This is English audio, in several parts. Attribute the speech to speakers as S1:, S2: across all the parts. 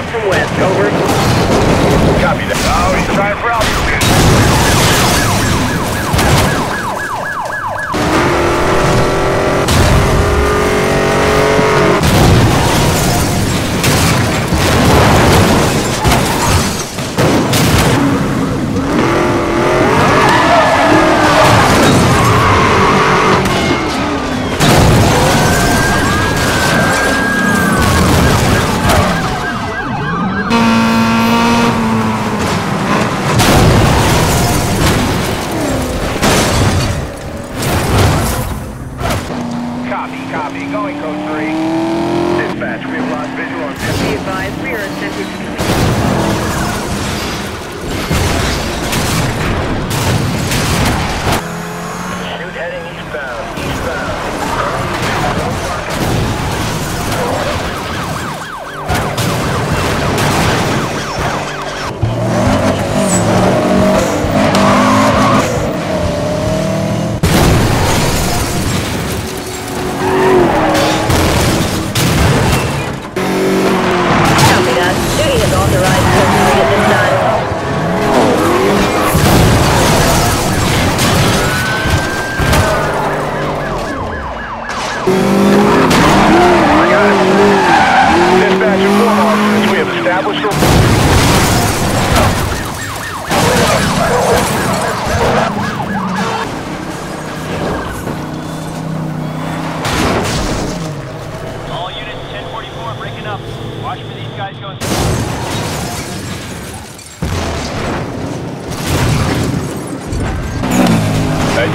S1: out from
S2: west. Over. Copy that. Oh, he's
S1: trying for altitude.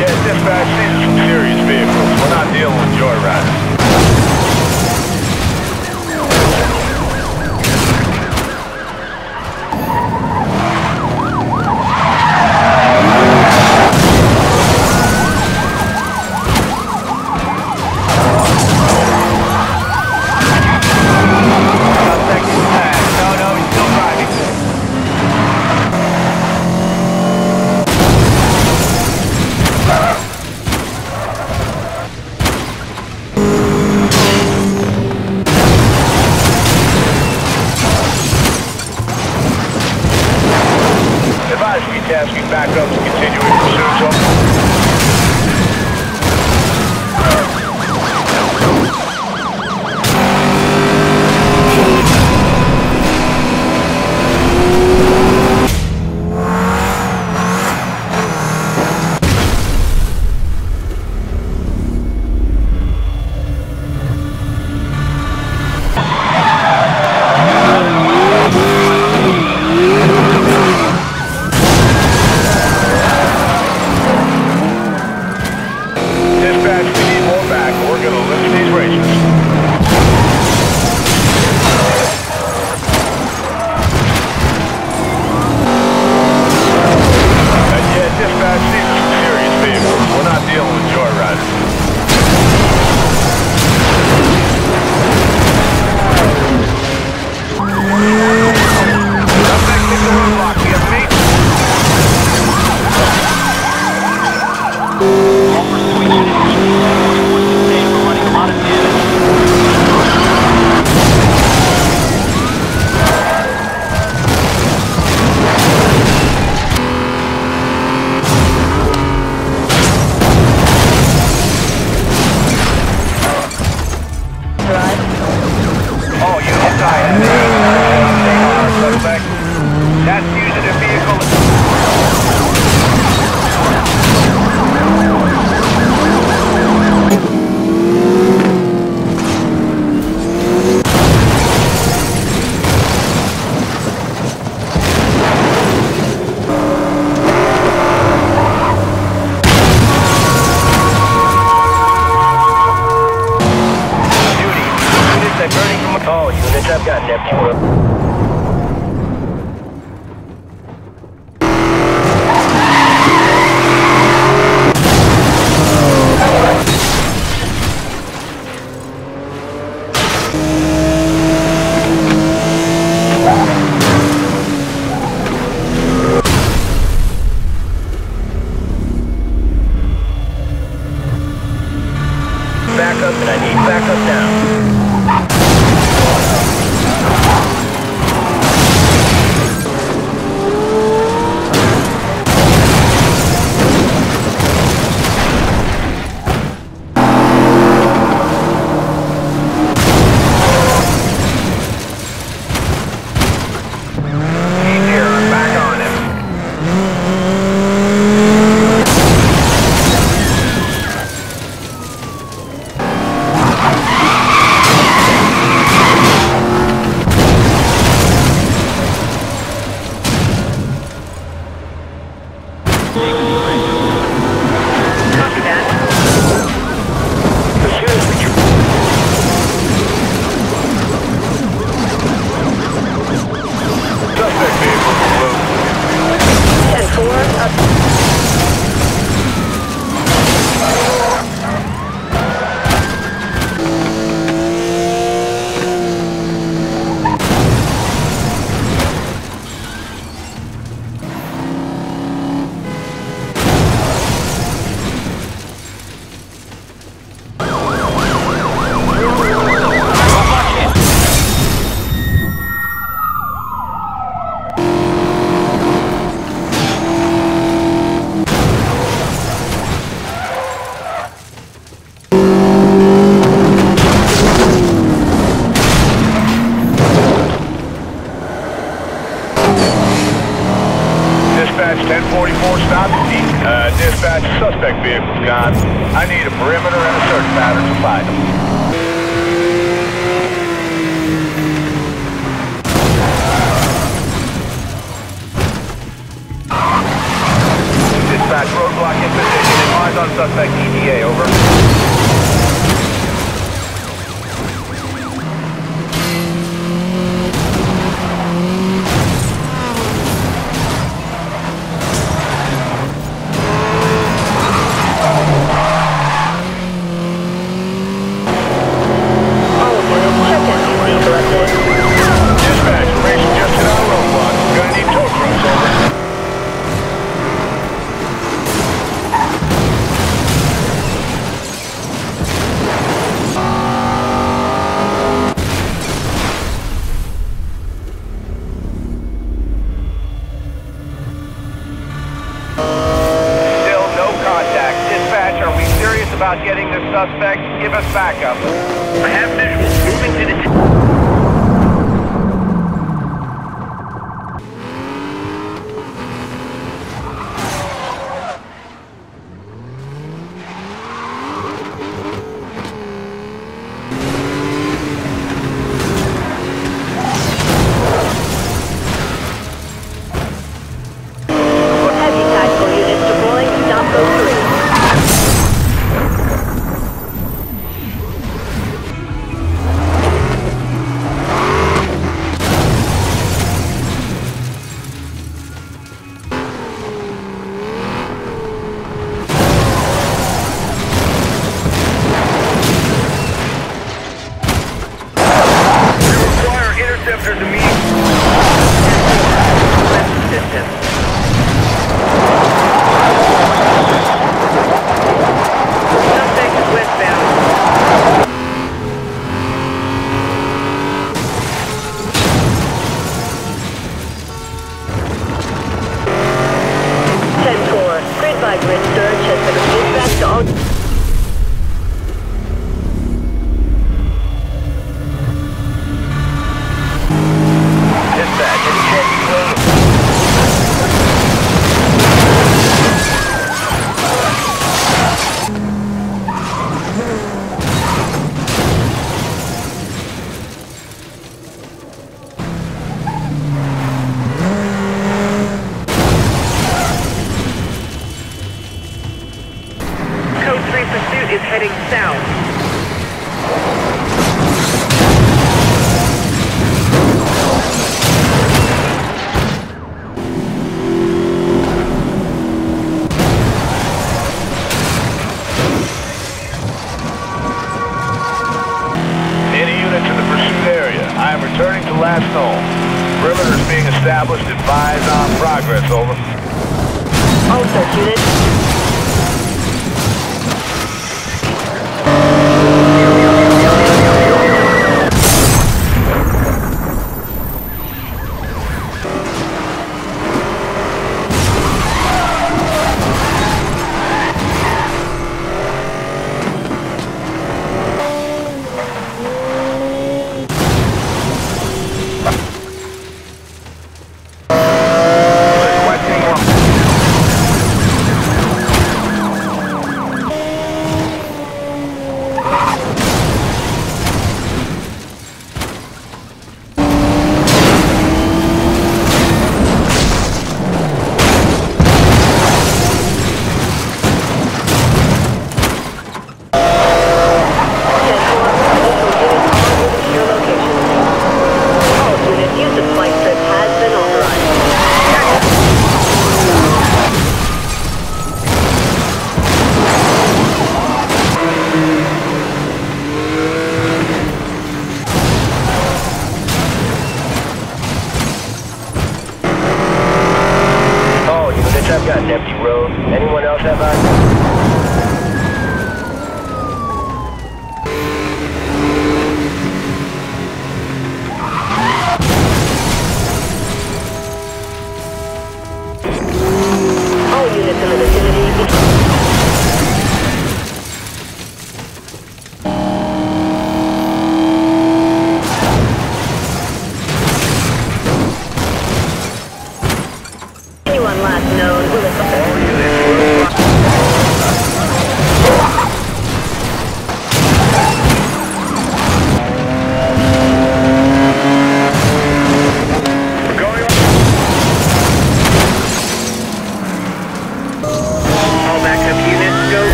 S1: Yeah, dispatch, these are some serious vehicles. We're not dealing with joyriders.
S3: Thank.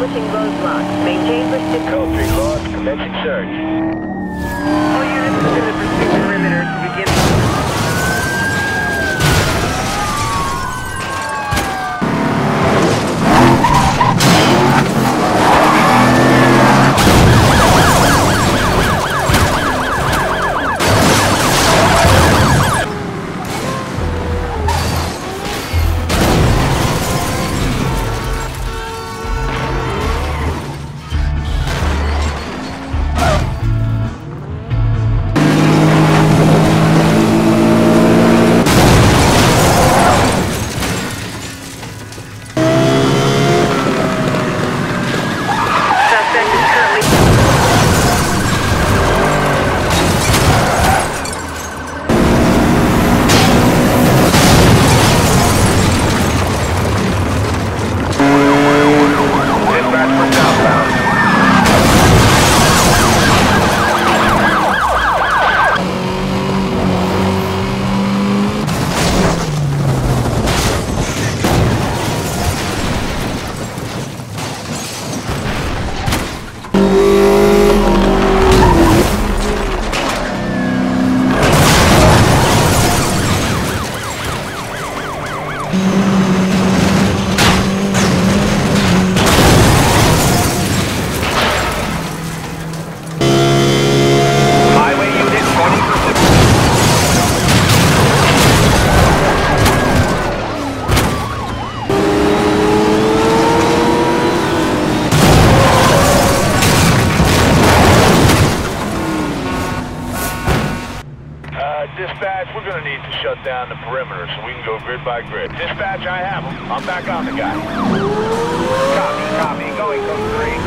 S3: Are establishing roadblocks. Maintain pursuit.
S4: Code 3 lost. Commencing search.
S5: All units within the pursuit perimeter to begin.
S6: Down the perimeter so we can go grid by grid. Dispatch, I have him. I'm back on the guy.
S1: Copy, copy. Going code 3.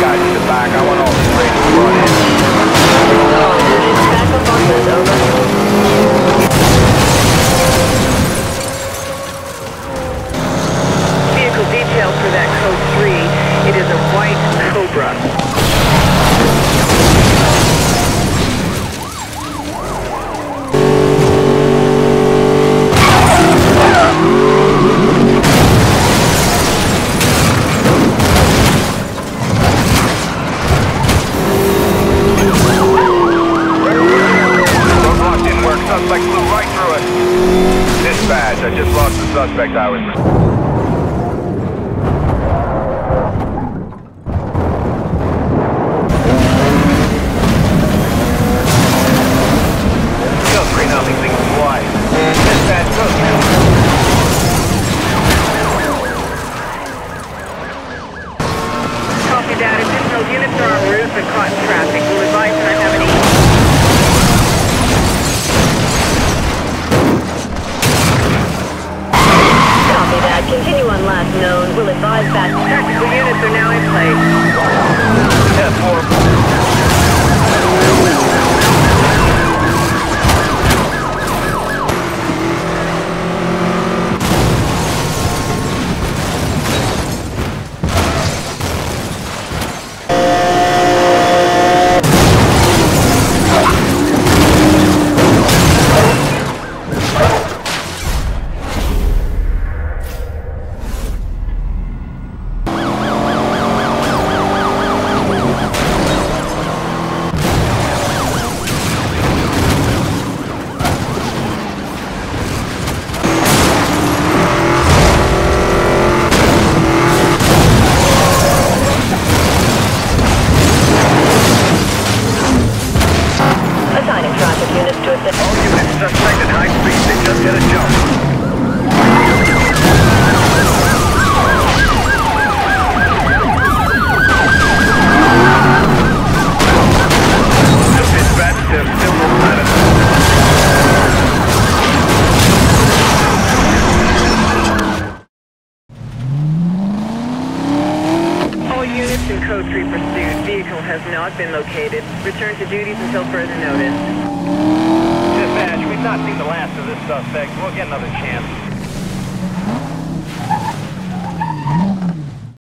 S1: Guys in the back, I want all the to run in.
S5: Vehicle detail for that code 3. It is a white